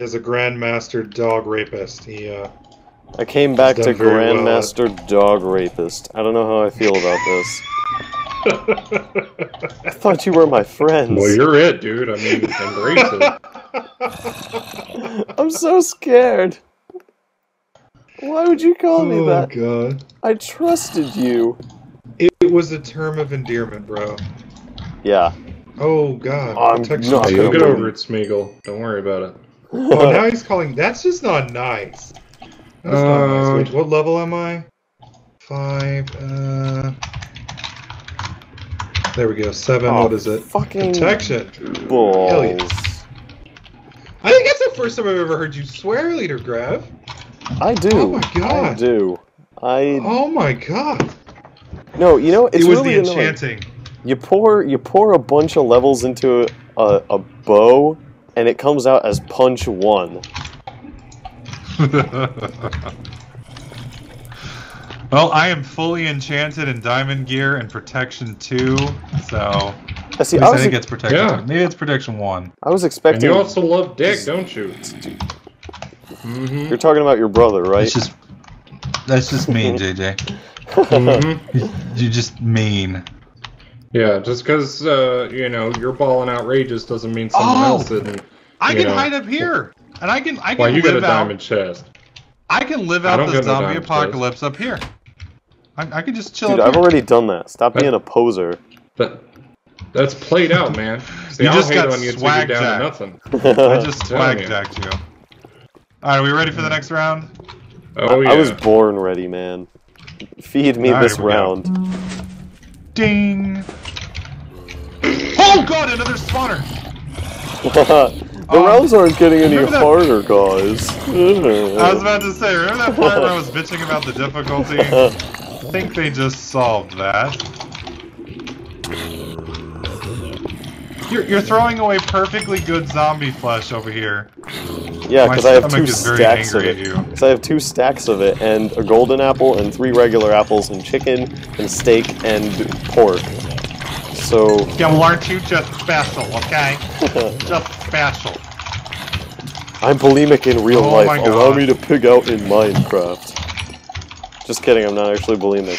As a Grandmaster dog rapist, he uh, I came back to done very well. Grandmaster Dog Rapist. I don't know how I feel about this. I thought you were my friends. Well, you're it, dude. I mean, embrace it. I'm so scared. Why would you call me that? oh god. I trusted you. It, it was a term of endearment, bro. Yeah. Oh god. I'm Protection not Hey, two. you'll get gonna over it, Smeagol. Don't worry about it. Oh, now he's calling. That's just not nice. That's not nice. Uh, Wait, what level am I? Five. Uh. There we go. Seven. Oh, what is it? fucking Protection. balls. Hell yeah. I think that's the first time I've ever heard you swear, Leader Grev. I do. Oh my god. I do. I Oh my god. no. You know it's it was really the annoying. enchanting. You pour you pour a bunch of levels into a, a bow, and it comes out as punch one. well, I am fully enchanted in diamond gear and protection two, so I see. I least I was think it's protection. Yeah. two. Maybe it's protection one. I was And expecting. you also love dick, don't you? Mm-hmm. You're talking about your brother, right? It's just that's just mean, JJ. mm-hmm. You just mean. Yeah, just because uh, you know you're balling outrageous doesn't mean someone Oh! else isn't. I You can know. hide up here, and I can I can Why you got a out. diamond chest? I can live out don't the zombie diamond apocalypse up here. I, I can just chill Dude, up I've here. already done that. Stop being a poser. But that's played out, man. See, You I don't just hate got it when you take it swag down jacked. nothing. I just telling swag you. jacked you. All right, are we ready for the next round? Oh yeah. I was born ready, man. Feed me All right, this here we go. round. Ding! Oh god, another spawner! the Um, rounds aren't getting any that- harder, guys. I was about to say, remember that part where I was bitching about the difficulty? I think they just solved that. You're, you're throwing away perfectly good zombie flesh over here. yeah, because I have two stomach is very stacks of it. Because I have two stacks of it, and a golden apple, and three regular apples, and chicken, and steak, and pork. So, Yeah, well, aren't you just special, okay? just special. I'm bulimic in real Oh life. Allow me to pig out in Minecraft. Just kidding, I'm not actually bulimic.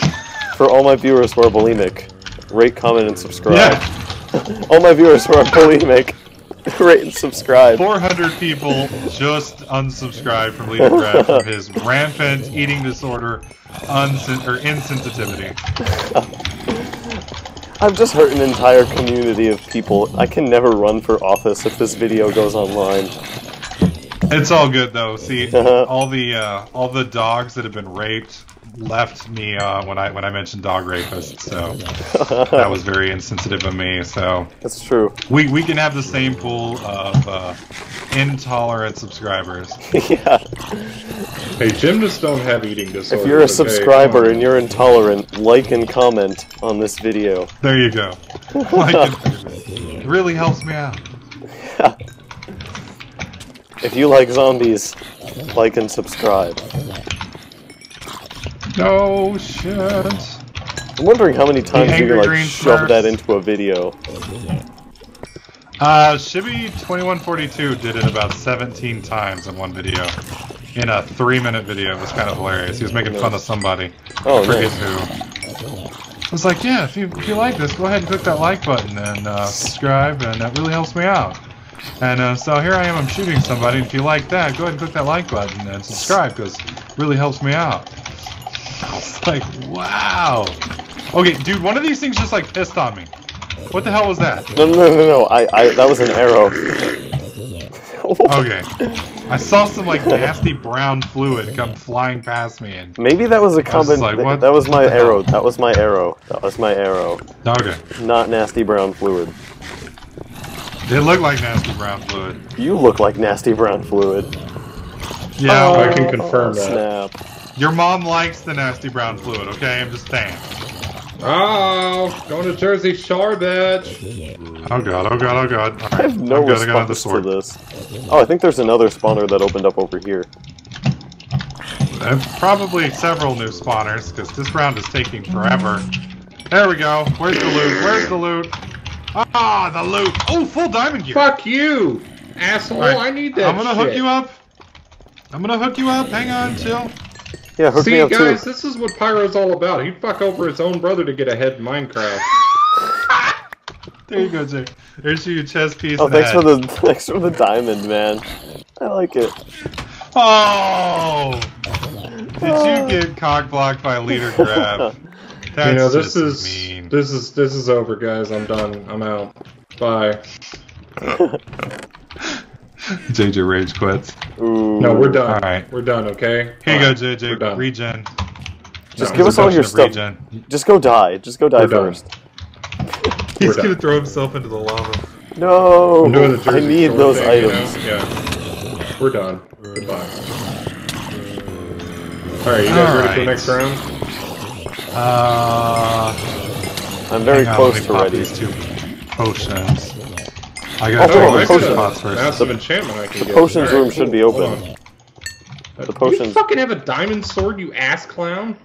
For all my viewers who are bulimic, rate, comment, and subscribe. Yeah, all my viewers who are bulimic, rate and subscribe. 400 people just unsubscribed from Leader Brad from his rampant eating disorder unsen- or insensitivity. I've just hurt an entire community of people. I can never run for office if this video goes online. It's all good though. See, all the uh, all the dogs that have been raped left me uh, when I when I mentioned dog rapists. So that was very insensitive of me. So That's true. we we can have the same pool of uh, intolerant subscribers. yeah. Hey, gymnasts don't have eating disorders. If you're a okay? subscriber and you're intolerant, like and comment on this video. There you go. Like it, it really helps me out. If you like zombies, like and subscribe. No shit. I'm wondering how many times you can like shove Smurfs. that into a video. Uh, Shibby2142 did it about 17 times in one video. In a three minute video. It was kind of hilarious. He was making fun of somebody. Oh, I forget nice. who. I was like, yeah, if you, if you like this, go ahead and click that like button and uh, subscribe, and that really helps me out. And uh, so here I am, I'm shooting somebody, if you like that, go ahead and click that like button and subscribe, because it really helps me out. Like, wow. Okay, dude, one of these things just like pissed on me. What the hell was that? No, no, no, no, no. I, I, that was an arrow. Okay. I saw some like nasty brown fluid come flying past me and Maybe that was a was like, th- that was my what the hell? arrow. That was my arrow. That was my arrow. Okay. Not nasty brown fluid. It looked like nasty brown fluid. You look like nasty brown fluid. Yeah, I can confirm that. Snap. your mom likes the nasty brown fluid, okay? I'm just saying. Oh, going to Jersey Shore, bitch. Oh god, oh god, oh god. All I have no I'm good, I got another response to this. Oh, I think there's another spawner that opened up over here. Uh, probably several new spawners, because this round is taking forever. There we go. Where's the loot? Where's the loot? Ah, the loot. Oh, full diamond gear. Fuck you. asshole. Alright, I need that I'm gonna shit. hook you up. I'm gonna hook you up. Hang on, chill. Yeah, hook See, me up See, guys, too. this is what Pyro's all about. He'd fuck over his own brother to get ahead in Minecraft. There you go, Jake. There's your chest piece. Oh, in the thanks for the thanks for the diamond, man. I like it. Oh! Did you get cock blocked by a leader Grev? That's you know, this just is mean. This is this is over, guys. I'm done. I'm out. Bye. JJ rage quits. Ooh. No, we're done. Alright. We're done. Okay. Here you Bye. go, JJ. We're. Regen. Just No, give us all your stuff. of regen. Just go die. Just go die We're first. He's We're gonna done. throw himself into the lava. No. I'm doing the I Jersey need those thing, you items. know? Yeah. We're done. Goodbye. All right, you guys ready for the next round? Uh, I'm very hang on, close let me to pop ready. These two potions. I got Oh, two the I other potion- got first. massive enchantment I can get. potions All room should be hold open. on. The You fucking have a diamond sword, you ass clown.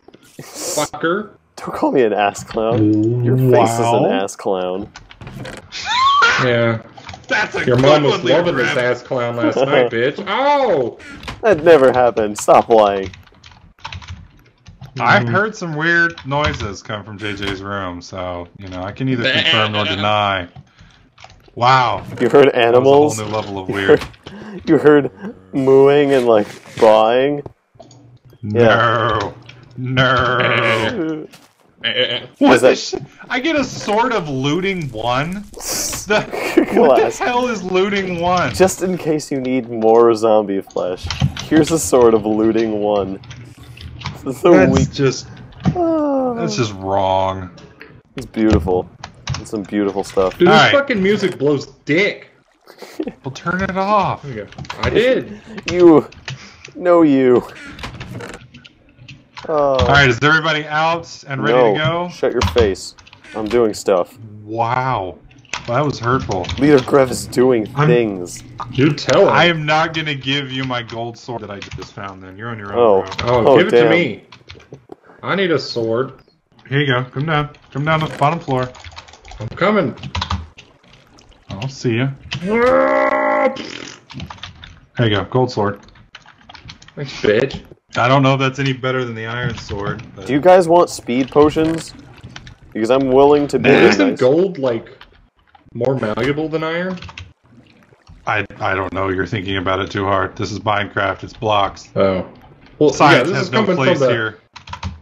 Fucker. Don't call me an ass clown. Your face is an ass clown. Yeah. That's a Your good mom was one, loving this ass clown last night, bitch. Oh! That never happened. Stop lying. I've mm-hmm. heard some weird noises come from JJ's room, so you know I can neither confirm nor deny. Wow, You heard that was animals. a whole new level of You weird. heard, you heard mooing and like bawing. No, no. What Is the that- sh- I get a sword of looting one. The, what the hell is looting one? Just in case you need more zombie flesh, here's a sword of looting one. This is That's weak. just Ah, that's just wrong. it's beautiful. It's some beautiful stuff. Dude, this Alright. fucking music blows dick. Well, turn it off. There. I did. You, no you. Oh, All right, is everybody out and ready no. to go? Shut your face. I'm doing stuff. Wow, well, that was hurtful. Leader Grev is doing I'm- things. You tell him. I am not gonna give you my gold sword that I just found. Then you're on your Oh. own. bro. Oh, Oh, give it damn. to me. I need a sword. Here you go. Come down. Come down to the bottom floor. I'm coming. I'll see you. Thanks, There you go. Gold sword. Thanks, bitch. I don't know if that's any better than the iron sword. But Do you guys want speed potions? Because I'm willing to be Nah. Isn't gold like more malleable than iron? I I don't know. You're thinking about it too hard. This is Minecraft. It's blocks. Oh. Well, Science yeah, this has is no coming place from the, here.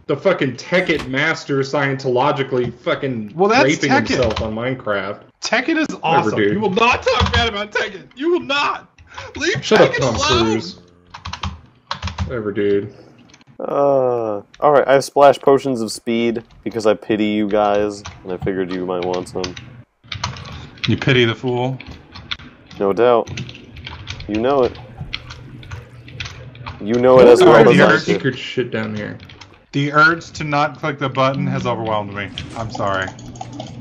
the fucking Tekkit master scientologically fucking Well, that's raping Tekkit. himself on Minecraft. Tekkit is awesome. dude. You will not talk bad about Tekkit. You will not. Leave Shut up, Tekken Tom alone. Cruise. Whatever, dude. Uh, alright, I have splash potions of speed because I pity you guys, and I figured you might want some. You pity the fool. No doubt. You know it. You know it as well Alright, as fuck I is do. secret shit down here? The urge to not click the button has overwhelmed me. I'm sorry.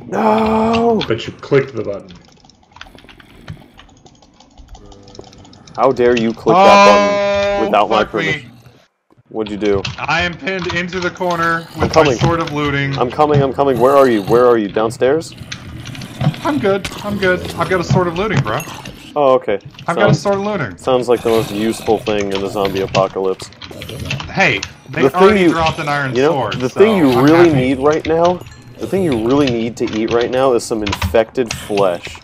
No! But you clicked the button. How dare you click oh, that button without my fuck me. permission? What'd you do? I am pinned into the corner with my coming. sword of looting. I'm coming, I'm coming. Where are you? Where are you? Downstairs? I'm good. I'm good. I've got a sword of looting, bro. Oh, okay. I've got a sword of looting. sounds like the most useful thing in the zombie apocalypse. Hey, they The already you- dropped an iron You know, sword. the so thing you I'm really happy. need right now, the thing you really need to eat right now is some infected flesh.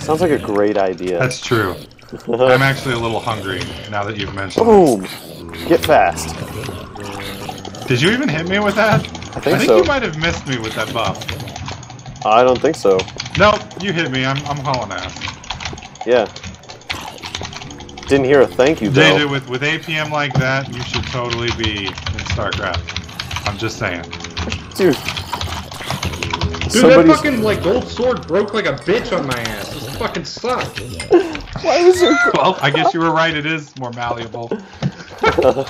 Sounds like a great idea. That's true. I'm actually a little hungry now that you've mentioned. it. Boom! Get fast. Did you even hit me with that? I think I think so. you might have missed me with that buff. I don't think so. Nope, you hit me. I'm I'm hauling ass. Yeah. Didn't hear a thank you JJ, though. with with APM like that, you should totally be in StarCraft. I'm just saying. Dude. Dude, Somebody's- that fucking like gold sword broke like a bitch on my ass. This fucking sucks. Why was there? Well, I guess you were right. It is more malleable.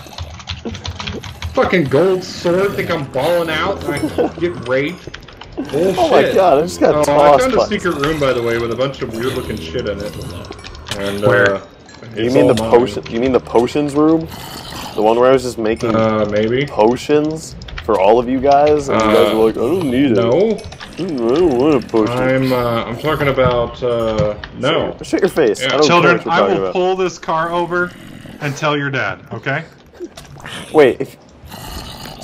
Fucking gold sword. Think I'm balling out and I get raped. Bullshit. Oh my god! I just got Oh, I found a by- secret room, by the way, with a bunch of weird looking shit in it. And, Where? Uh, You mean the potion? You mean the potions room? The one where I was just making Uh, maybe. potions for all of you guys, and you guys Uh, were like, "I don't need it." No. Ooh, I don't want a potion. I'm uh, I'm talking about uh, no. Shut your face. Yeah. I don't Children, care what I you're talking will about. pull this car over and tell your dad. Okay? Wait, if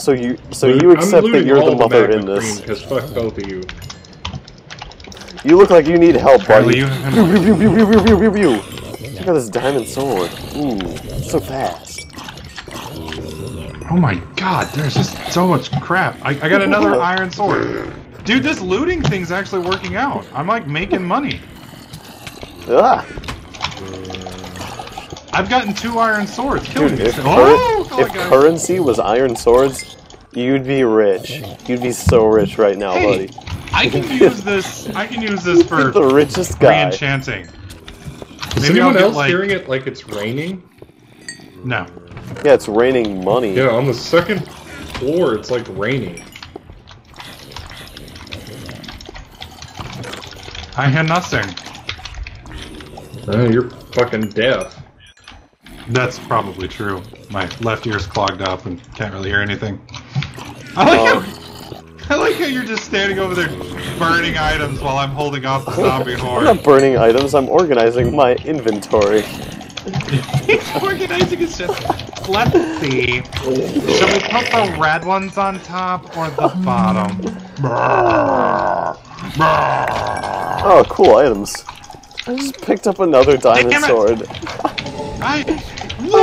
so you so Loot- you accept that you're the mother Magma in this. Cause fuck both of you. You look like you need help, buddy. You-. Look at this diamond sword. Ooh, so fast. Oh my god, there's just so much crap. I, I got another iron sword. Dude, this looting thing's actually working out. I'm like making money. Ah, I've gotten two iron swords. Killing dude, me. if, So- curren- oh, if currency was iron swords, you'd be rich. You'd be so rich right now, Hey, buddy. I can use this. I can use this for the richest guy. re-enchanting. Is Maybe I'll anyone else like- hearing it like it's raining? No. Yeah, it's raining money. Yeah, on the second floor, it's like raining. I hear nothing. Uh, you're fucking deaf. That's probably true. My left ear's clogged up and can't really hear anything. I like Oh. how I like how you're just standing over there burning items while I'm holding off the zombie horde. I'm not burning items, I'm organizing my inventory. He's organizing his shit. Let's see. Should we put the red ones on top or the bottom? Oh, cool items. I just picked up another diamond sword. I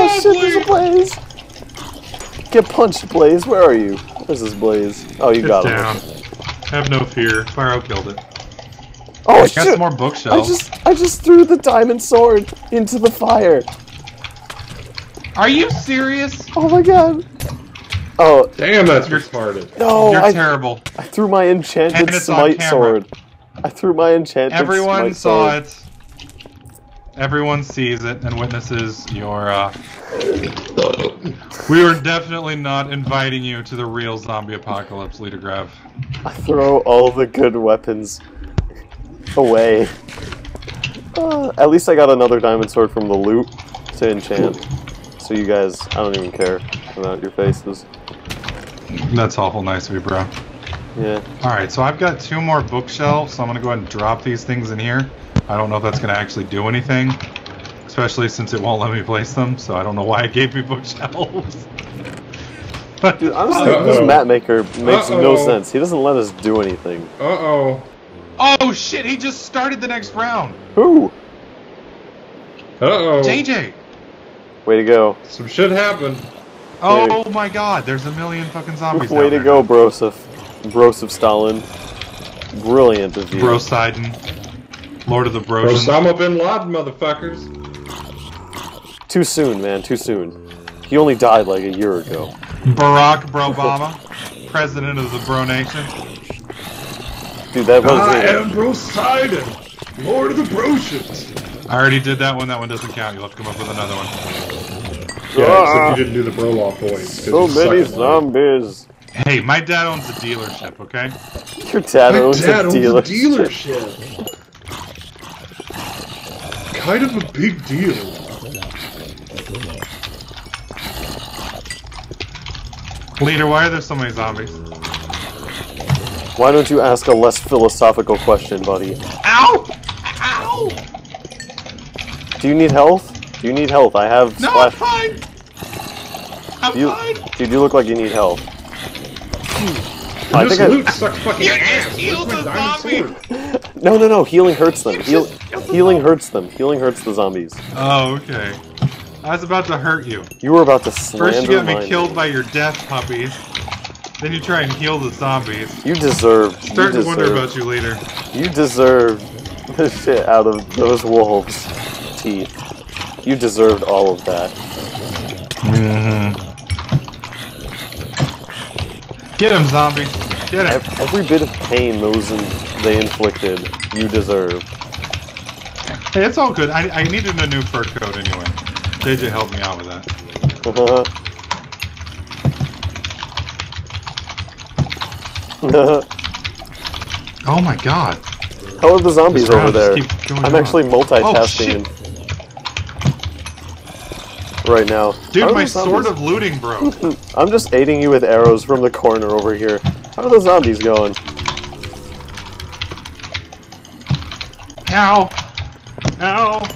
Oh shit, there's a blaze! Get punched, Blaze. Where are you? Where's this Blaze? Oh, you Get got down. him. Have no fear. Pyro killed it. Oh Got shit! some more I just I just threw the diamond sword into the fire. Are you serious? Oh my god. Oh Damn, that's You're- retarded. no! You're I, terrible. I threw my enchanted And it's on smite sword. I threw my enchanted sword. Everyone smite saw sword. it. Everyone sees it and witnesses your. Uh... We are definitely not inviting you to the real zombie apocalypse, Leader Grev. I throw all the good weapons away. Uh, at least I got another diamond sword from the loot to enchant. So you guys, I don't even care about your faces. That's awful nice of you, bro. Yeah. Alright, so I've got two more bookshelves, so I'm gonna go ahead and drop these things in here. I don't know if that's gonna actually do anything, especially since it won't let me place them, so I don't know why it gave me bookshelves. But Dude, honestly, Uh-oh. this map maker makes no Uh-oh. sense. He doesn't let us do anything. Uh oh. oh shit, he just started the next round. Who? Uh oh. JJ. Way to go. Some shit happened. Oh my god, there's a million fucking zombies. Way down to there. go, Broseph. Broseph Stalin. Brilliant of you. Brosidon. Lord of the Brosians. Osama bin Laden, motherfuckers. Too soon, man. Too soon. He only died like a year ago. Barack Obama, president of the Bro Nation. Dude, that was. I am Poseidon, Lord of the Brosians. I already did that one. That one doesn't count. You'll have to come up with another one. Yeah, Ah. except you didn't do the Broloff voice. 'cause So you many zombies. Hey, my dad owns a dealership. Okay. Your dad My owns dad a owns a dealership. Dealership. Kind of a big deal. Leader, why are there so many zombies? Why don't you ask a less philosophical question, buddy? Ow! Ow! Do you need health? Do you need health? I have No, I'm fine. I'm You, fine. dude, you look like you need health. Hmm. I this think I, loot sucks fucking You ass. just healed the diamond zombie. No, no, no. Healing hurts them. Heal, just killed the healing hurts them. Healing hurts the zombies. Oh, okay. I was about to hurt you. You were about to slander First, you got me killed by your death puppies. Then you try and heal the zombies. You deserve. You Starting to wonder about you, later. You deserve the shit out of those wolves' teeth. You deserved all of that. Mm-hmm. Get him, zombie. Get him. Every bit of pain those in, they inflicted, you deserve. Hey, it's all good. I, I needed a new fur coat anyway. JJ helped me out with that. Oh my god. How are the zombies over there? just keeps going I'm on. actually multitasking right now. Dude, my the sword of looting broke. I'm just aiding you with arrows from the corner over here. How are the zombies going? Ow! Ow!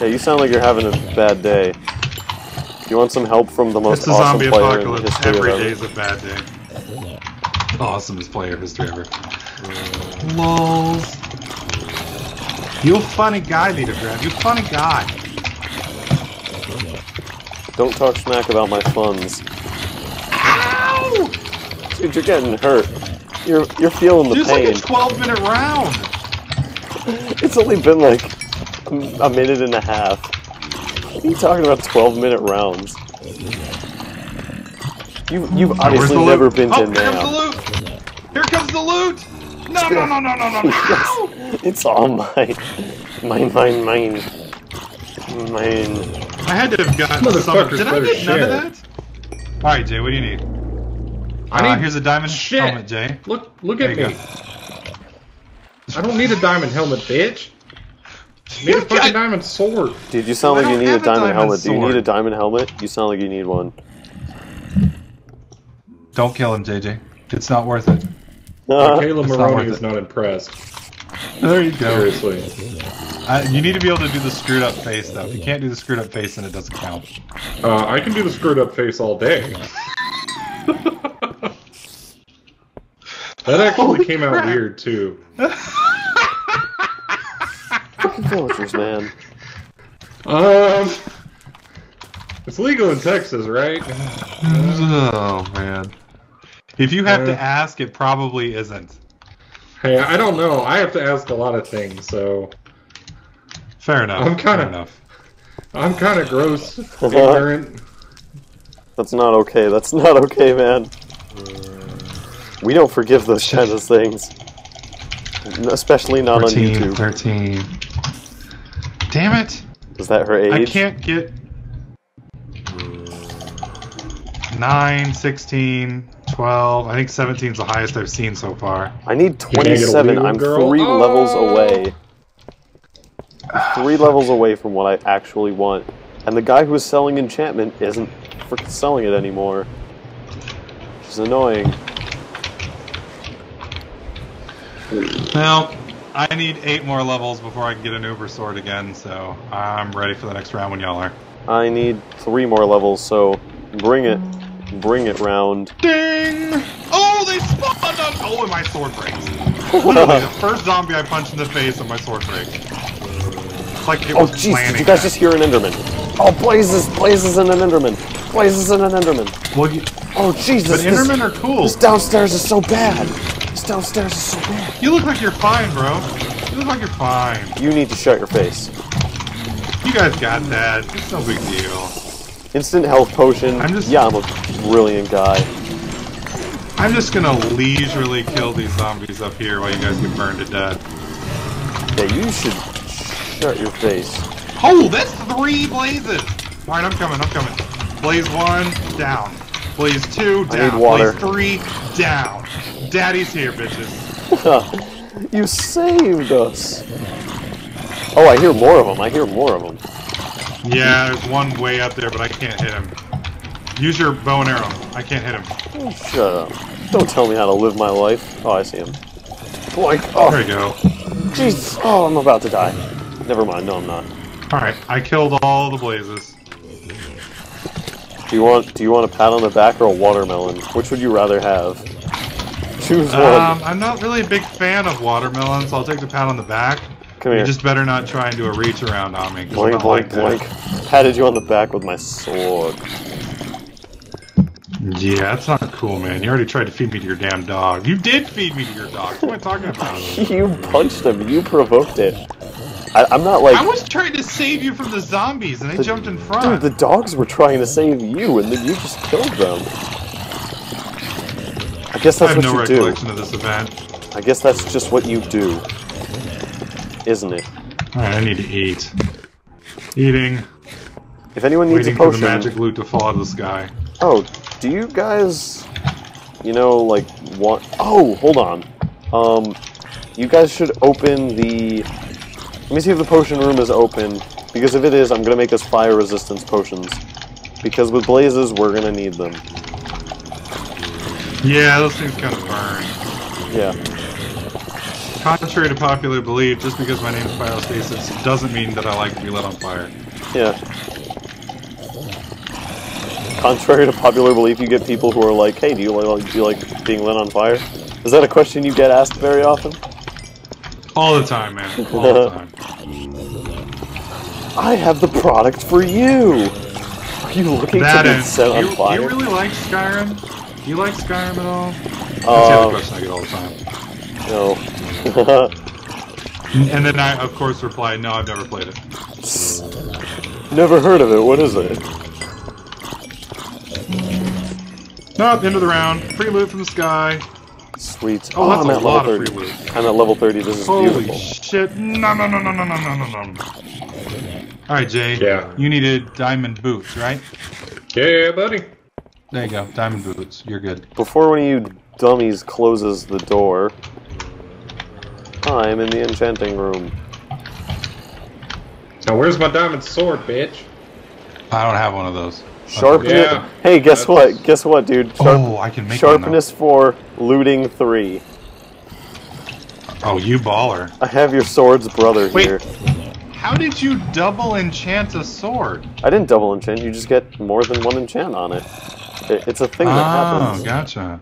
Yeah, you sound like you're having a bad day. You want some help from the most It's awesome zombie player in the apocalypse. history Every of day ever? is a bad day. Awesomest player history ever. Lols. You funny guy, Leader Grev. You funny guy. Don't talk smack about my funds. Ow! Dude, you're getting hurt. You're you're feeling the Just pain. like a 12 minute round. It's only been like a a minute and a half. What are you talking about 12 minute rounds? You, you've Where's obviously never loot? been oh, to here comes the loot! Here comes the loot! No, no, no, no, no, no, no! Ow! It's all mine. Mine, mine, mine. Mine. I had to have gotten some. Did I better get none of that? Alright, Jay, what do you need? I Uh, need here's a diamond shit. helmet, Jay. Look, look at you me. I don't need a diamond helmet, bitch. I need a fucking got- diamond sword. Dude, you sound I like you need a have a diamond, diamond helmet. Do you need a diamond helmet? You sound like you need one. Don't kill him, JJ. It's not worth it. McKayla It's not Maroney is it. not impressed. There you go. Seriously. Uh, you need to be able to do the screwed up face, though. If you can't do the screwed up face, then it doesn't count. Uh, I can do the screwed up face all day. that actually Holy came out weird too. Fucking villagers, man. Um, it's legal in Texas, right? Oh, man. If you have Uh, to ask, it probably isn't. Hey, I don't know. I have to ask a lot of things, so Fair enough. I'm kinda- enough. I'm kind of gross, ignorant. That's not okay. That's not okay, man. We don't forgive those kinds of things. Especially not on 13, YouTube. 13. Damn it! Is that her age? I can't get. 9, 16, 12. I think 17 is the highest I've seen so far. I need can't get a 27. I'm girl? three Oh! levels away. Three levels away from what I actually want. And the guy who is selling enchantment isn't freaking selling it anymore. Which is annoying. Now, I need 8 more levels before I can get an Uber sword again, so I'm ready for the next round when y'all are. I need three more levels, so bring it. Bring it round. Ding! Oh, they spawned on. Oh, and my sword breaks. Literally, the first zombie I punched in the face and my sword breaks. It's like it Oh was jeez, planning did you guys that. just hear an Enderman? Oh, Blazes! Blazes and an Enderman! Blazes and an Enderman! Well, you, Oh Jesus! but this- Endermen are cool. This downstairs is so bad. This downstairs is so bad. You look like you're fine, bro. You look like you're fine. You need to shut your face. You guys got that. It's no big deal. Instant health potion. I'm just- Yeah, I'm a brilliant guy. I'm just gonna leisurely kill these zombies up here while you guys get burned to death. Yeah, you should shut your face. Oh, that's three blazes! Alright, I'm coming, I'm coming. Blaze one, down. Blaze two, I down. need water. Blaze three, down. Daddy's here, bitches. you saved us. Oh, I hear more of them. I hear more of them. Yeah, there's one way up there, but I can't hit him. Use your bow and arrow. I can't hit him. Oh, shut up. Don't tell me how to live my life. Oh, I see him. Oh, Boink. Oh. There Oh, we go. Jesus. Oh, I'm about to die. Never mind. No, I'm not. Alright, I killed all the blazes. Do you want Do you want a pat on the back or a watermelon? Which would you rather have? Choose one. Um, I'm not really a big fan of watermelons, so I'll take the pat on the back. Come You just better not try and do a reach around on me. Boink, boink, like. Patted you on the back with my sword. Yeah, that's not cool, man. You already tried to feed me to your damn dog. You did feed me to your dog. What am I talking about? you punched him. You provoked it. I, I'm not like. I was trying to save you from the zombies, and they The- jumped in front. Dude, front. the dogs were trying to save you, and then you just killed them. I guess I that's have no what you do. recollection of this event. I guess that's just what you do. Isn't it? Alright, I need to eat. Eating, If anyone needs waiting a for potion. the magic loot to fall out of the sky. Oh, do you guys. You know, like, want. Oh, hold on. Um, you guys should open the. Let me see if the potion room is open. Because if it is, I'm gonna make us fire resistance potions. Because with blazes, we're gonna need them. Yeah, those things kind of burn. Yeah. Contrary to popular belief, just because my name is Pyrostasis doesn't mean that I like to be lit on fire. Yeah. Contrary to popular belief, you get people who are like, "Hey, do you like do you like being lit on fire?" Is that a question you get asked very often? All the time, man. All the time. I have the product for you. Are you looking That to be set on you, fire? you really like Skyrim? Do you like Skyrim at all? That's the Um, other question I get all the time. no. And then I, of course, reply, "No, I've never played it." Never heard of it. What is it? Nope, end of the round. Free loot from the sky. Sweet. Oh, that's I'm a at lot level of free loot. I'm at level 30. This is Holy beautiful. shit! No, no, no, no, no, no, no, no, no. All right, Jay. Yeah. You needed diamond boots, right? Yeah, buddy. There you go. Diamond boots. You're good. Before one of you dummies closes the door, I'm in the enchanting room. Now where's my diamond sword, bitch? I don't have one of those. Sharpness. Yeah. Hey, guess That's- what? Guess what, dude? Sharp- Oh, I can make one sharpness four, looting three. Oh, you baller. I have your sword's brother Wait. here. How did you double enchant a sword? I didn't double enchant. You just get more than one enchant on it. It- It's a thing that Oh, happens. gotcha.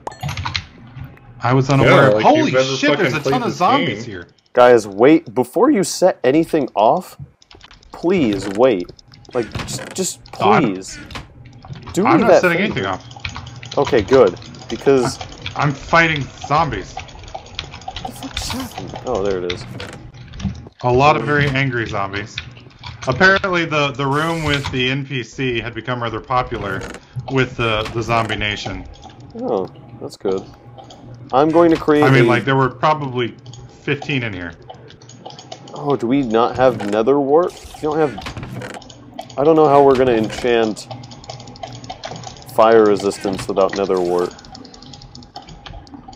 I was unaware. like Holy shit! There's a ton of zombies game. here. Guys, wait before you set anything off. Please wait. Like, just, just Oh, I'm- please. Do I'm not that setting favor. anything off. Okay, good. Because I'm fighting zombies. oh, there it is. A lot of very angry zombies. Apparently, the, the room with the NPC had become rather popular with the, the zombie nation. Oh, that's good. I'm going to create. I mean, like, there were probably 15 in here. Oh, do we not have nether wart? You don't have. I don't know how we're gonna enchant fire resistance without nether wart.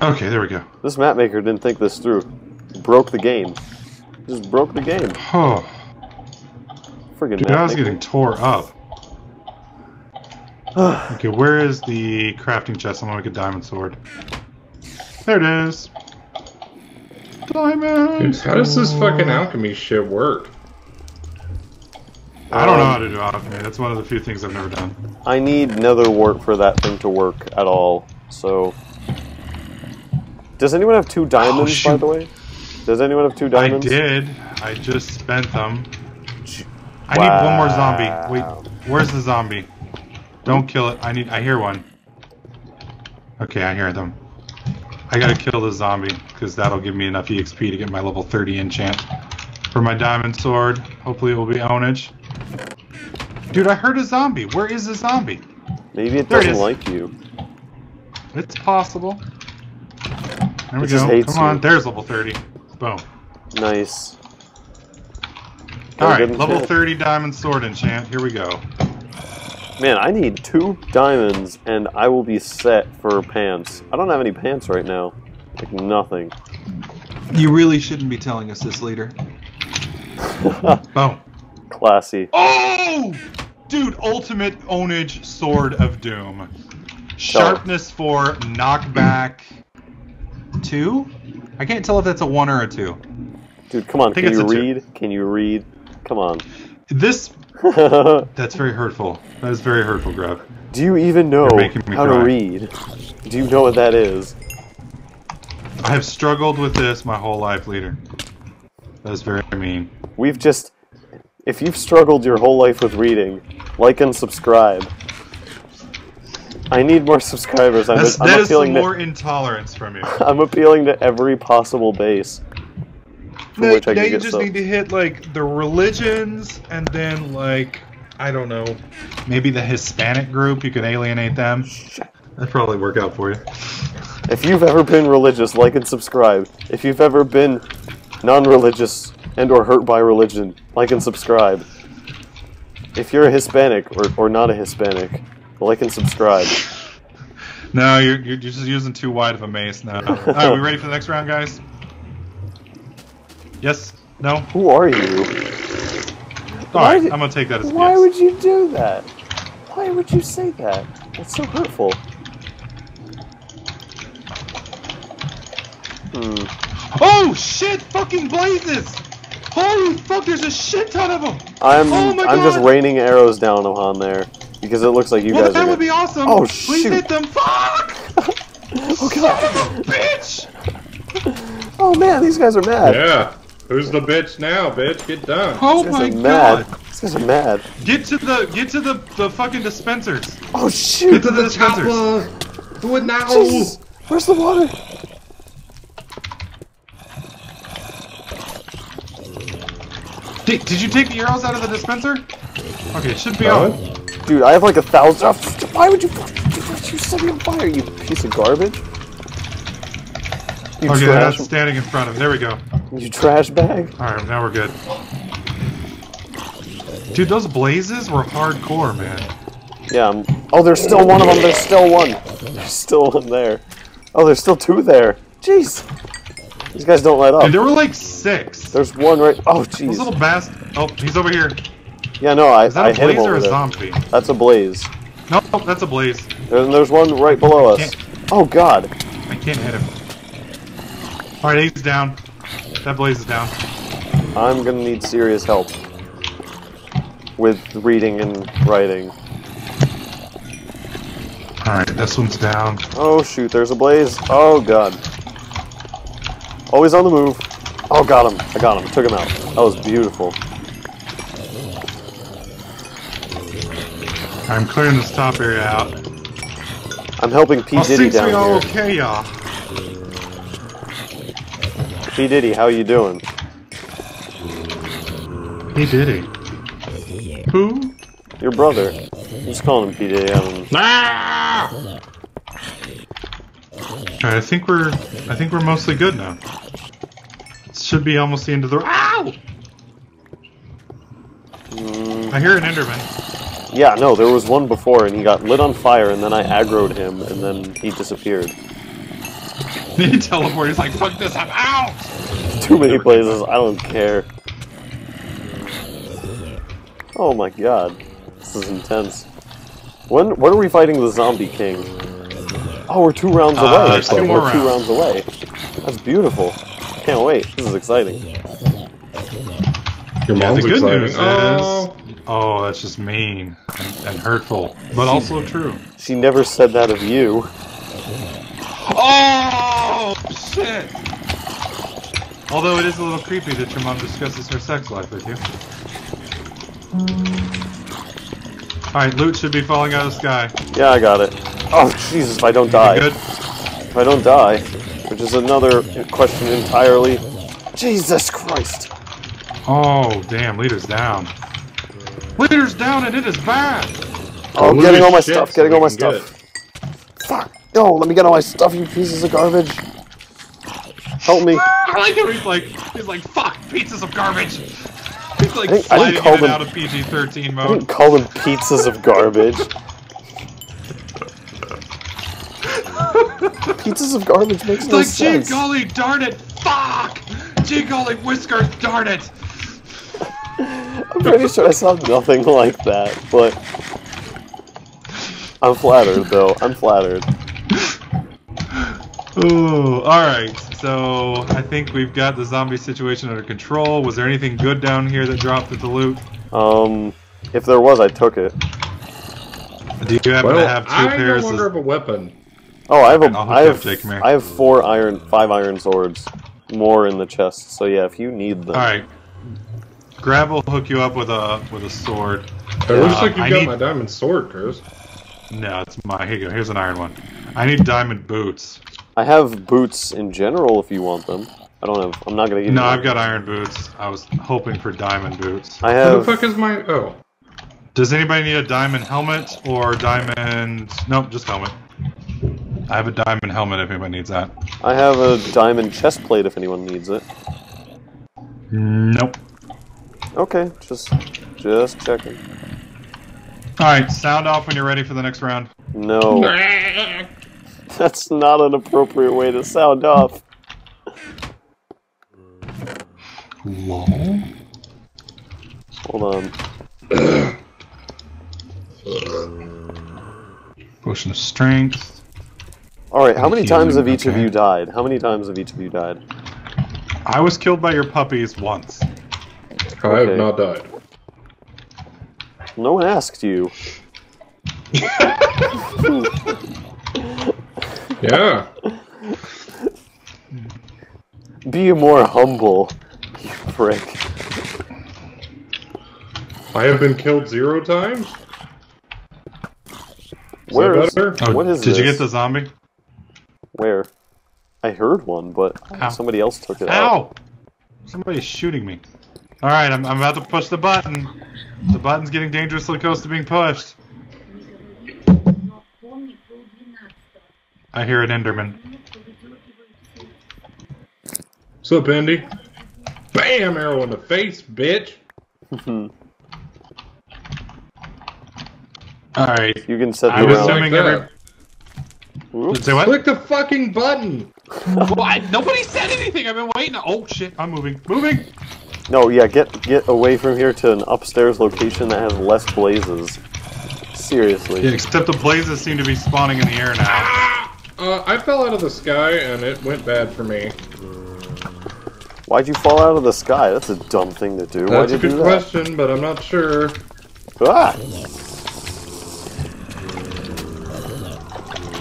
Okay, there we go. This map maker didn't think this through. Broke the game. Just broke the game. Oh, Friggin' dude, I was maker. getting tore up. Okay, where is the crafting chest? I'm gonna make a diamond sword. There it is. Diamond. Dude, how does this fucking alchemy shit work? I don't know Um, how to do alchemy. That's one of the few things I've never done. I need nether wart for that thing to work at all. So, does anyone have two diamonds? by Oh, shoot. the way, does anyone have two diamonds? I did. I just spent them. Wow. I need one more zombie. Wait, where's the zombie? Don't kill it. I need. I hear one. Okay, I hear them. I gotta kill the zombie because that'll give me enough EXP to get my level 30 enchant for my diamond sword. Hopefully, it will be ownage. Dude, I heard a zombie. Where is the zombie? Maybe it There doesn't is. like you. It's possible. There we It go. Come on, you. there's level 30. Boom. Nice. All Very right, good level enchant. 30 diamond sword enchant. Here we go. Man, I need two diamonds and I will be set for pants. I don't have any pants right now. Like nothing. You really shouldn't be telling us this, leader. Boom. Oh. Classy. Oh! Dude, ultimate ownage sword of doom. Sharpness 4, knockback 2? I can't tell if that's a 1 or a 2. Dude, come on. Can you a two. read? Can you read? Come on. This. That's very hurtful. That is very hurtful, Grub. Do you even know You're making me how to read? Do you know what that is? I have struggled with this my whole life, leader. That is very mean. We've just. If you've struggled your whole life with reading, like and subscribe. I need more subscribers. I'm, That's, I'm that is some appealing to, more intolerance from you. I'm appealing to every possible base. Now, which I now you just stuff. need to hit like the religions and then like I don't know. Maybe the Hispanic group, you could alienate them. That'd probably work out for you. If you've ever been religious, like and subscribe. If you've ever been non-religious and or hurt by religion, like and subscribe. If you're a Hispanic or, or not a Hispanic, like and subscribe. No, you're, you're just using too wide of a mace now. Alright, we ready for the next round, guys? Yes? No? Who are you? Alright, I'm gonna take that as a Why yes. would you do that? Why would you say that? That's so hurtful. Hmm. Oh shit! Fucking blazes! Holy fuck! There's a shit ton of them. I'm Oh my I'm just raining arrows down upon there because it looks like you well, guys that are. would be awesome. Oh, Please shoot. hit them. Fuck! oh god! Bitch! Oh man, these guys are mad. Yeah. Who's the bitch now, bitch? Get done. Oh These my guys are mad. god! These guys are mad. Get to the get to the the fucking dispensers. Oh shoot. Get to the dispensers. chopper. Do it now. Jesus. Where's the water? Did, did you take the arrows out of the dispenser? Okay, it should be No. on. Dude, I have like a thousand. oh, Why would you? You set me on fire, you piece of garbage! You Okay, they're not trash! standing in front of. Him. There we go. You trash bag! All right, now we're good. Dude, those blazes were hardcore, man. Yeah. I'm, oh, there's still one of them. There's still one. There's still one there. Oh, there's still two there. Jeez. These guys don't let up. And there were like six. There's one right. Oh, jeez. little bast. Oh, he's over here. Yeah, no, I, Is that I a blaze or a there. zombie? That's a blaze. No, that's a blaze. There, there's one right below us. Oh God. I can't hit him. All right, he's down. That blaze is down. I'm gonna need serious help with reading and writing. All right, this one's down. Oh shoot, there's a blaze. Oh God. Always on the move. Oh, got him. I got him. Took him out. That was beautiful. I'm clearing this top area out. I'm helping P Diddy down here. okay, y'all. P Diddy, how you doing? He Diddy. Who? Your brother. I'm just calling him P Diddy. I don't Ah! Alright, I think we're I think we're mostly good now. Should be almost the end of the Ow! Mm, I hear an Enderman. yeah, no, there was one before and he got lit on fire and then I aggroed him and then he disappeared. He teleported, he's like, fuck this, I'm out! Too many places. I don't care. Oh my god. This is intense. When when are we fighting the Zombie King? Oh, we're two rounds Uh, away. there's two we're more two rounds. rounds away. That's beautiful. Can't wait. This is exciting. Your Yeah, mom's the good news Oh. is Oh, that's just mean and, and hurtful. But also true. She never said that of you. Oh shit! Although it is a little creepy that your mom discusses her sex life with you. Alright, loot should be falling out of the sky. Yeah, I got it. Oh, Jesus, if I don't die. Good? If I don't die, which is another question entirely. Jesus Christ. Oh, damn, leader's down. Leader's down and it is bad! Oh, I'm getting all my shit stuff, getting we all my get stuff. Fuck. No, let me get all my stuff, you pieces of garbage. Help me. I like how he's like, he's like, fuck, pizzas of garbage! He's like I didn't- I didn't call them- out of PG-13 mode. I mode. didn't call them pizzas of garbage. pizzas of garbage makes It's no like, gee golly darn it, fuck! Gee golly whiskers darn it! I'm pretty sure I saw nothing like that, but I'm flattered though. I'm flattered. Ooh, alright, so I think we've got the zombie situation under control. Was there anything good down here that dropped at the loot? Um, if there was, I took it. Do you happen Well, to have two I no pairs longer of... have a weapon. Oh, I have a, I'll hook I you have, Jake. I have four iron, five iron swords, more in the chest. So yeah, if you need them, Alright. Grab will hook you up with a with a sword. It looks Uh, like you I got need- my diamond sword, Chris. No, it's my here you go, here's an iron one. I need diamond boots. I have boots in general if you want them. I don't have. I'm not gonna give No, you. I've got iron boots. I was hoping for diamond boots. I have. Who the fuck is my... Oh. Does anybody need a diamond helmet or diamond? Nope, just helmet. I have a diamond helmet if anybody needs that. I have a diamond chest plate if anyone needs it. Nope. Okay, just, just checking. All right, sound off when you're ready for the next round. No, that's not an appropriate way to sound off. Lol. Hold on. Potion of strength. All right, how many times have each of you died? How many times have each of you died? I was killed by your puppies once. I Okay. have not died. No one asked you. Yeah. Be more humble, you prick. I have been killed zero times. Is Where that is? better? Oh, What is did you get the zombie? Where? I heard one, but Ow. somebody else took it out. Ow! Somebody's shooting me. Alright, I'm, I'm about to push the button. The button's getting dangerously close to being pushed. I hear an Enderman. What's up, Andy? Bam! Arrow in the face, bitch. Alright. You can set I the was round. assuming Like every. Say what? Click the fucking button. What? Nobody said anything. I've been waiting. Oh shit! I'm moving. Moving. No, yeah, get get away from here to an upstairs location that has less blazes. Seriously. Yeah, except the blazes seem to be spawning in the air now. Uh, I fell out of the sky and it went bad for me. Why'd you fall out of the sky? That's a dumb thing to do. Why'd That's you a good do that? question, but I'm not sure. Ah!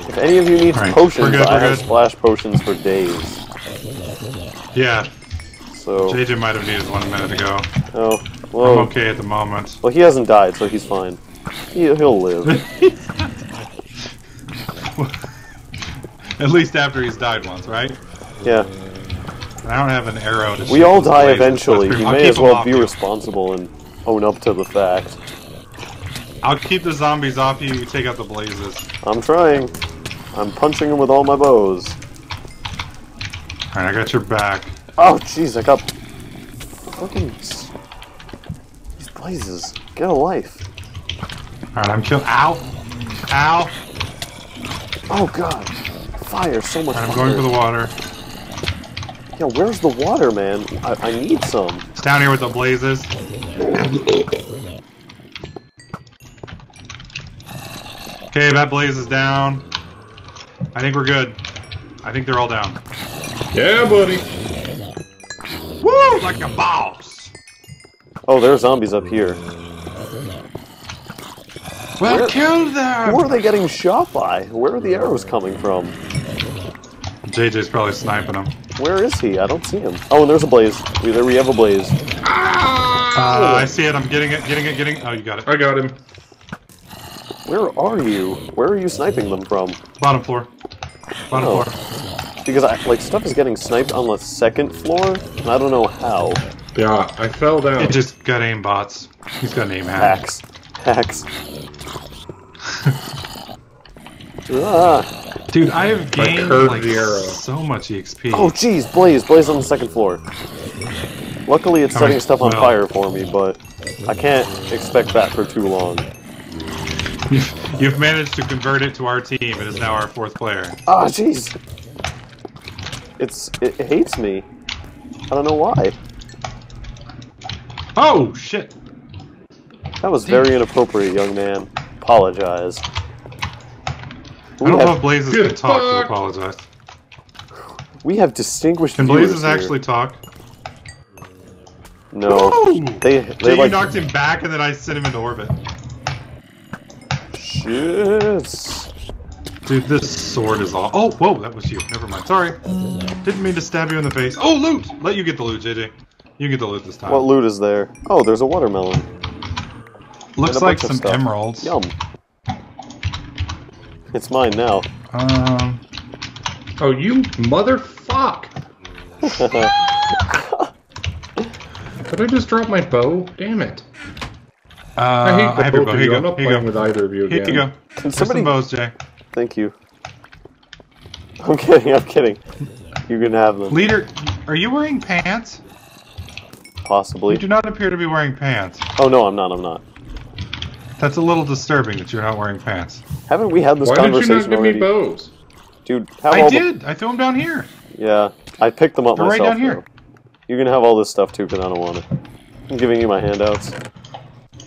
If any of you need Alright, potions, we're good, I we're have good. splash potions for days. Yeah, So, JJ might have needed one a minute ago. oh, well. I'm okay at the moment. well, he hasn't died, so he's fine. He, he'll live. At least after he's died once, right? Yeah, I don't have an arrow to we all die eventually. You I'll may as well be you. responsible and own up to the fact. I'll keep the zombies off you. You take out the blazes. I'm trying. I'm punching him with all my bows. All right, I got your back. Oh, jeez, I got fucking these blazes. Get a life. All right, I'm killing. Ow! Ow! Oh god, fire! So much. All right, I'm fire. going for the water. Yeah, where's the water, man? I, I need some. It's down here with the blazes. Okay, that blaze is down. I think we're good. I think they're all down. Yeah, buddy. Woo! Like a boss. Oh, there are zombies up here. Well, Where- kill them. Who are they getting shot by? Where are the arrows coming from? JJ's probably sniping them. Where is he? I don't see him. Oh, and there's a blaze. We, there we have a blaze. Uh, I see it. I'm getting it. Getting it. Getting. it. Oh, you got it. I got him. Where are you? Where are you sniping them from? Bottom floor. Bottom Oh. floor. Because I, like stuff is getting sniped on the second floor, and I don't know how. Yeah, I fell down. It just got aim bots. He's got aim hack. Hacks. Hacks. ah. Dude, I have gained like so much EXP. Oh, jeez, blaze, blaze on the second floor. Luckily, it's Coming. setting stuff on Well. fire for me, but I can't expect that for too long. You've, you've managed to convert it to our team. It is now our fourth player. Ah, jeez. It's it, it hates me. I don't know why. Oh shit! That was very inappropriate, young man. Apologize. I We don't know if have, Blazes Good can talk to apologize. we have distinguished Can viewers Blazes actually talk? No. Woo! They Jay, they you like knocked him back and then I sent him into orbit. shit. Dude, this sword is all. Oh, whoa, that was you. Never mind. Sorry. Didn't mean to stab you in the face. Oh, loot! Let you get the loot, JJ. You get the loot this time. What loot is there? Oh, there's a watermelon. Looks like some stuff. emeralds. Yum. It's mine now. Um, Oh, you motherfuck! Did I just drop my bow? Damn it. uh, I hate the have both bow. of you. you. I'm not Here playing go. with either of you again. Here you go. Can Here's somebody? some bows, Jay. Thank you. I'm kidding. I'm kidding. You can have them. Leader, are you wearing pants? Possibly. You do not appear to be wearing pants. Oh no, I'm not. I'm not. That's a little disturbing that you're not wearing pants. Haven't we had this Why did you not give already? me bows? Dude, have I all did. I threw them down here. Yeah, I picked them up They're right myself. down here. though. You can have all this stuff too, but I don't want it. I'm giving you my handouts.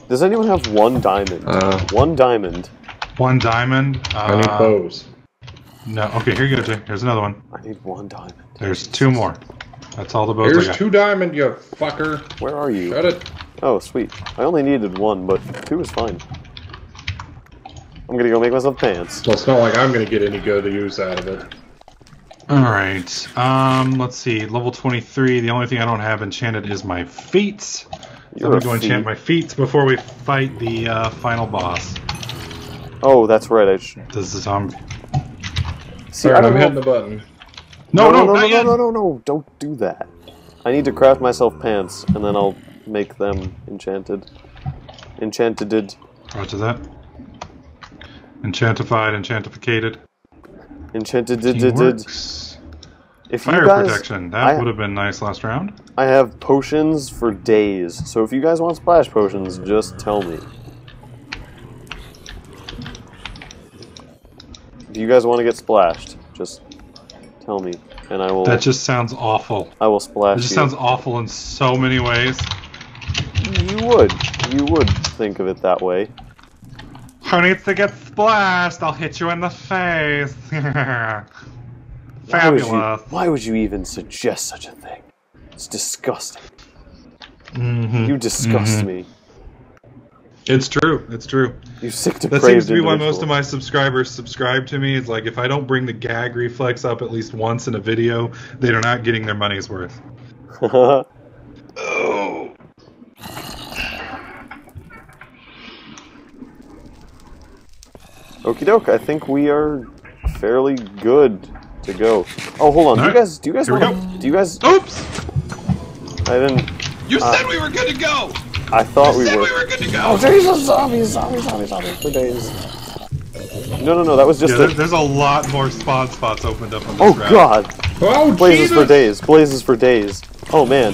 Does anyone have one diamond? Uh, one diamond. One diamond. Uh, I need bows. No. Okay, here you go, Jay. Here's another one. I need one diamond. There's two more. That's all the bows I Here's got. two diamond, you fucker. Where are you? Shut it. Oh, sweet. I only needed one, but two is fine. I'm gonna go make myself pants. Well, it's not like I'm gonna get any good use out of it. Alright. Um, let's see. Level 23. The only thing I don't have enchanted is my feet. So You're I'm going to go enchant my feet before we fight the uh, final boss. Oh, that's right. I sh- This is um. see. right, I am hitting the button. No, no, no, not no, yet. no, no, no! Don't do that. I need to craft myself pants, and then I'll make them enchanted. Enchanted. Roger that. Enchantified, enchantificated. Enchanted. Teamworks. If you Fire guys, protection. That I- would have been nice last round. I have potions for days. So if you guys want splash potions, just tell me. If you guys want to get splashed, just tell me, and I will. That just sounds awful. I will splash It just you. sounds awful in so many ways. You would. You would think of it that way. Who needs to get splashed? I'll hit you in the face. Why would, you, Fabulous. why would you even suggest such a thing? It's disgusting. Mhm. You disgust Mhm. me. It's true. It's true. You sick, to. That seems to be why most of my subscribers subscribe to me. It's like if I don't bring the gag reflex up at least once in a video, they are not getting their money's worth. Oh. Okie doke. I think we are fairly good to go. Oh, hold on. Do you guys? Do you guys Here want? to Do you guys? Oops! I didn't. You Uh, said we were good to go. I thought You we said were. we were good to go. Oh Jesus! Zombies! Zombies! Zombies! Zombies! For days. No, no, no. That was just Yeah, a. there's a lot more spawn spots opened up on this Oh route. God! Oh, Blazes Jesus! for days. Blazes for days. Oh man,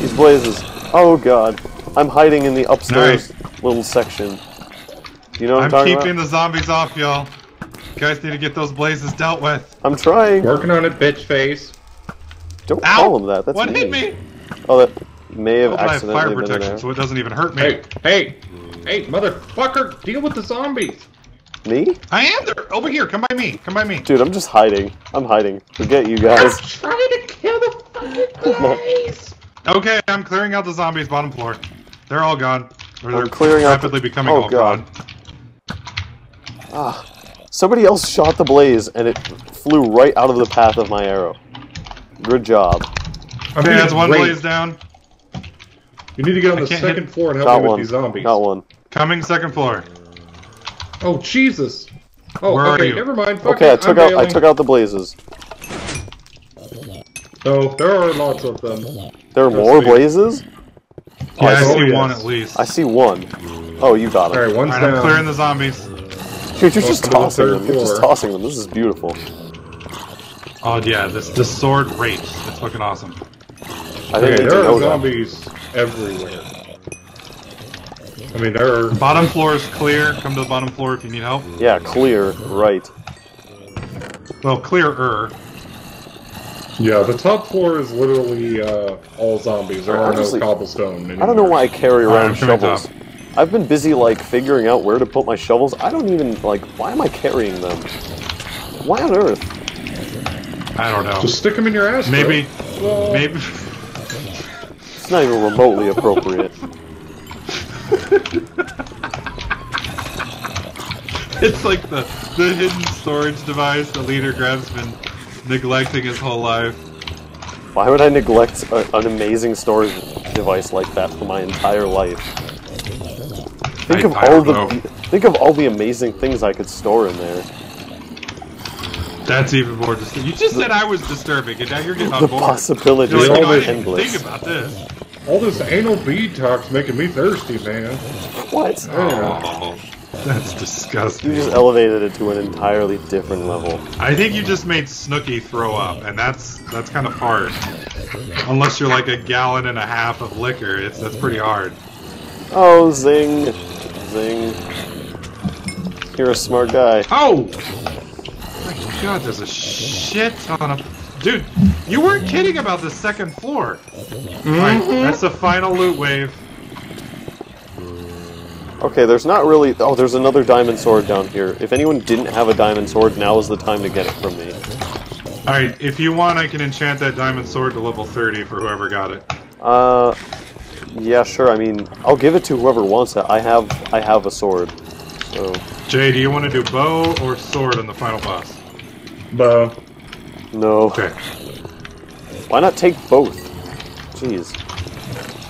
these blazes. Oh God! I'm hiding in the upstairs little section. Do you know what I'm, I'm keeping about? the zombies off, y'all. You guys need to get those blazes dealt with. I'm trying. Working on it, bitch face. Don't Ow! call him that. That's What mean. hit me? Oh, that may have Hope I have fire accidentally been protection, so it doesn't even hurt me. Hey, hey, hey, motherfucker! Deal with the zombies. Me? I am there. Over here. Come by me. Come by me. Dude, I'm just hiding. I'm hiding. Forget you guys. I'm Trying to kill the fucking blaze. Okay, I'm clearing out the zombies bottom floor. They're all gone. Or they're I'm clearing out the- rapidly becoming Oh, all God. gone. Ah, somebody else shot the blaze and it flew right out of the path of my arrow. Good job. Okay, that's one raped. blaze down. You need to get on I the second hit- floor and help Got me with one. these zombies. Got one. Coming second floor. Oh Jesus! Oh, Where are okay, you? never mind. Fuck Okay, I took I'm out. I took out the blazes. Oh, there are lots of them. There are Let's more see. blazes. Yeah, I Oh, see yes. one at least. I see one. Oh, you got All him. right, one's Alright, I'm clearing the zombies. Dude, you're just Welcome to the tossing them. You're just tossing them. This is beautiful. Oh yeah, this this sword rapes. It's fucking awesome. I think Okay, you need to there know are that. zombies everywhere. I mean, there are. Bottom floor is clear. Come to the bottom floor if you need help. Yeah, clear. Right. Well, clearer. Yeah, the top floor is literally uh, all zombies. There are Honestly, no cobblestone. Anymore. I don't know why I carry around Alright, I'm shovels. I've been busy like figuring out where to put my shovels. I don't even like. Why am I carrying them? Why on earth? I don't know. Just stick them in your ass. Maybe, Well, maybe. It's not even remotely appropriate. It's like the the hidden storage device the leader Grev's been neglecting his whole life. Why would I neglect a, an amazing storage device like that for my entire life? Think I- of I all the know. think of all the amazing things I could store in there. That's even more disturbing. You just said I was disturbing, and now you're getting on The board. possibilities You're like, All are this even endless. think about this. all this anal bead talk's making me thirsty, man. What? Oh, that's disgusting. You just elevated it to an entirely different level. I think you just made Snooki throw up, and that's that's kind of hard. Unless you're like a gallon and a half of liquor, it's that's pretty hard. Oh, zing, You're a smart guy. Oh! My God, there's a shit ton of. Dude, you weren't kidding about the second floor. Alright, that's the final loot wave. Okay, there's not really. Oh, there's another diamond sword down here. If anyone didn't have a diamond sword, now is the time to get it from me. Alright, if you want, I can enchant that diamond sword to level 30 for whoever got it. Uh, yeah, sure. I mean, I'll give it to whoever wants it. I have, I have a sword. So, Jay, do you want to do bow or sword on the final boss? Bow. no. Okay. Why not take both? Jeez.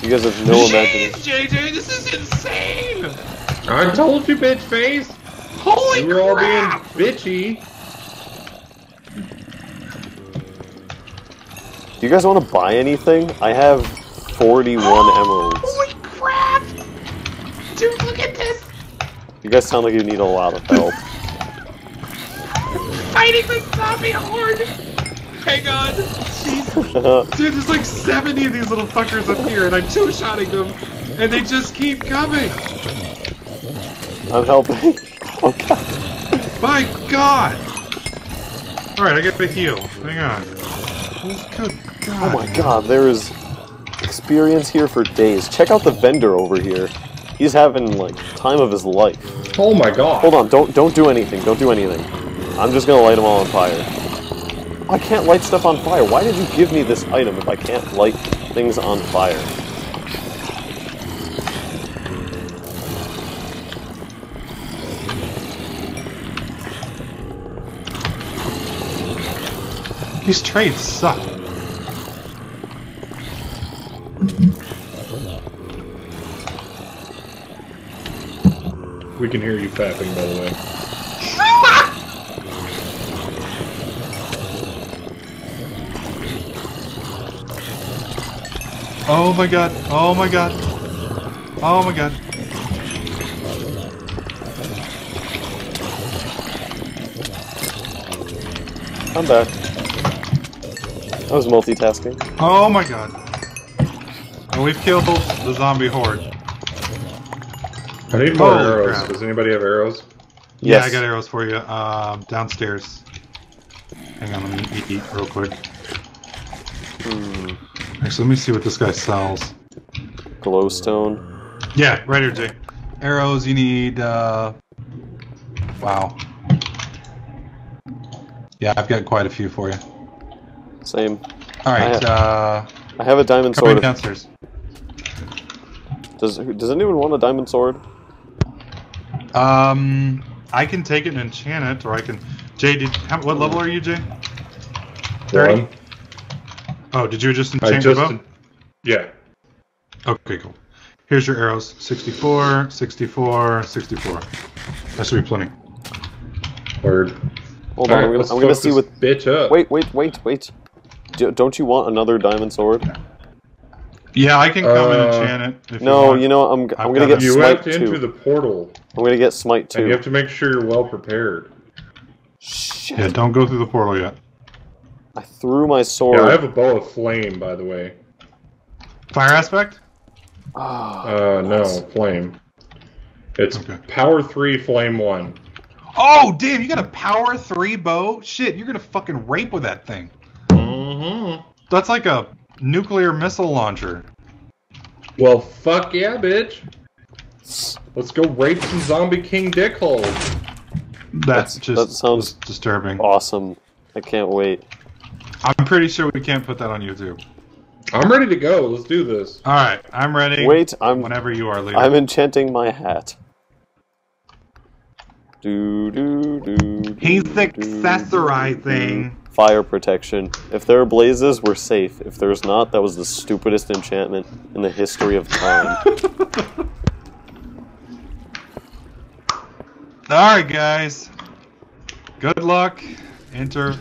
You guys have no imagination. JJ, this is insane! I told you, bitch face. Holy You're all being bitchy. Do you guys want to buy anything? I have 41 emeralds. Holy crap! Dude, look at this! You guys sound like you need a lot of help. Fighting the zombie horde! Hang on! Jeez. Dude, there's like 70 of these little fuckers up here, and I'm two-shotting them, and they just keep coming! I'm helping. Oh god. My god! Alright, I get the heal. Hang on. Oh, good god. Oh my god, there is experience here for days. Check out the vendor over here. He's having like time of his life. Oh my god. Hold on, don't don't do anything. Don't do anything. I'm just gonna light them all on fire. I can't light stuff on fire. Why did you give me this item if I can't light things on fire? These trades suck. We can hear you fapping, by the way. Oh my god. Oh my god. Oh my god. I'm back. I was multitasking. Oh my god. And we've killed the zombie horde. I need more Holy arrows. crap. Does anybody have arrows? Yeah, Yes. I got arrows for you. Um, downstairs. Hang on, let me eat, eat real quick. Hmm. Actually, let me see what this guy sells. Glowstone. Yeah, right here, Jay. Arrows, you need, uh... Wow. Yeah, I've got quite a few for you. Same. Alright, uh... I have a diamond Coming sword. downstairs. Does does anyone want a diamond sword? Um, I can take it and enchant it, or I can... Jay, did, how, what level are you, Jay? Thirty? One. Oh, did you just I enchant just. your bow? Yeah. Okay, cool. Here's your arrows. 64, 64, 64. That should be plenty. Word. Hold on, I'm gonna, I'm gonna see this what. bitch up. Wait, wait, wait, wait. Do, don't you want another diamond sword? Yeah, I can come and Uh, enchant it. If No, you, want. you know I'm. I've I'm gonna got get it. You smite have to enter too. the portal, I'm gonna get smite and you have to make sure you're well prepared. Shit! Yeah, don't go through the portal yet. I threw my sword. Yeah, I have a bow of flame, by the way. Fire aspect? Ah, Uh, no, flame. It's Okay. power three, flame one. Oh, damn, you got a power 3 bow? Shit, you're gonna fucking rape with that thing. Mm-hmm. That's like a nuclear missile launcher. Well, fuck yeah, bitch. Let's go rape some zombie king dickholes. That's, That's- just that sounds disturbing. awesome! I can't wait. I'm pretty sure we can't put that on YouTube. I'm ready to go. Let's do this. All right, I'm ready. Wait, I'm whenever you are, leader. I'm enchanting my hat. Do do do. do, He's do, do. Fire protection. If there are blazes, we're safe. If there's not, that was the stupidest enchantment in the history of time. All right, guys. Good luck. Enter